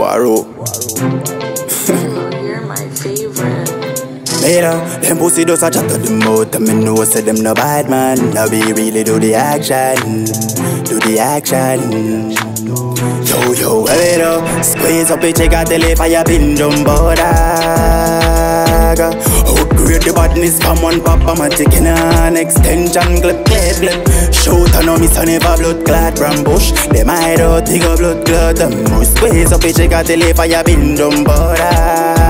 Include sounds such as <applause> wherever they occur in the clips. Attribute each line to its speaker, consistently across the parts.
Speaker 1: Waro.
Speaker 2: You're my favorite.
Speaker 1: Later, them pussy does a chat to the mouth And me know say them no bad man. Now we really do the action. Do the action. Yo, yo, later Squeeze up a check out the fire pin dog Upgrade the badness come on papa my chicken on Extension clip, clip, clip. Shoot and no miss and never blood clot from bush. Them hide out, take a blood clot. The most squeeze up a check out the fire pin jumbo dog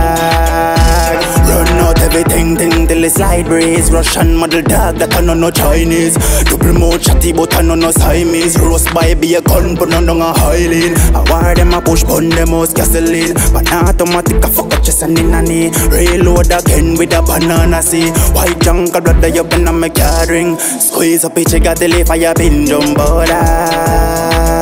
Speaker 1: till slide breeze. Russian model dog that I know no Chinese. Double mouth chatty but I know no Siamese. Roast by be a gun but no down a highline I war them a push bun them house gasoline. But not automatic I fuck up chest and in a knee. Reload again with a banana see White jungle that you been on my carrying Squeeze up each got the left fire pin jumbo dog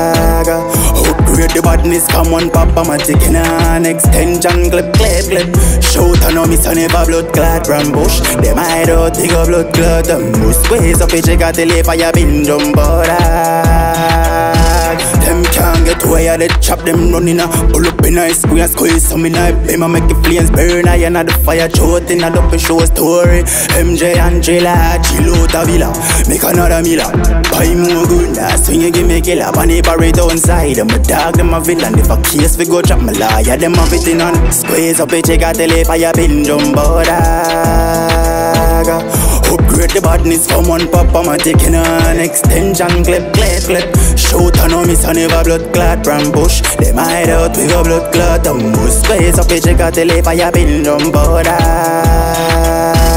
Speaker 1: Upgrade the badness, come on, papa, my chicken on. Extension, clip, clip, clip. Shoot and no miss, I never blood clot from bush. Them hide out, take a blood clot. The most ways up, check out the left fire bin dog Them get away, they chop them running a Pull up in a squeeze, squeeze some in a beam I make the flames burn, I and the fire chote in a double show story. MJ Angela, chill out a villa Make another miller Buy more gun, swing you give me killer Bunny parade outside, them a dog, them a villain If a case we go chop my liar, them a fitting on. Squeeze up a the left fire pin dog Upgrade the badness, come on papa, my taking an Extension, clip, clip, clip Shoot and no miss, I never blood clot from bush. Them hide out, we go blood clot The most space up a check out the left fire pin jumbo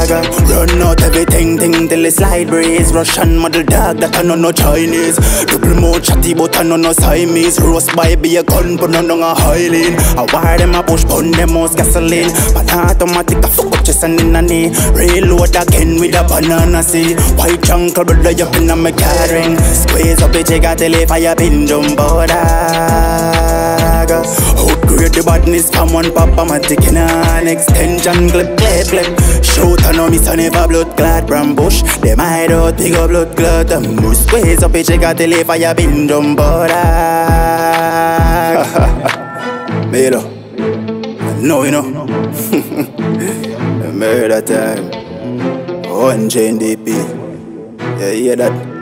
Speaker 1: dog Run out everything, thing till the slide breeze. Russian model dog that I know no Chinese. Double mouth chatty but I know no Siamese. Roast by be a gun but no down a highline I wire them a push bun them house gasoline. But automatic I fuck up chest and in a knee. Reload again with a banana see White chunk of blood up in a me carrying Squeeze up a check out the left fire pin jumbo dog badness, come on papa, my chicken on Extension, clip, clip, clip Shoot and no miss, I never blood clot from bush. Hide out, big up blood clot The most ways up, a check out the left fire pin jumbo dog Made up No, you know. <laughs> Murder time. One chain DP Yeah, hear that?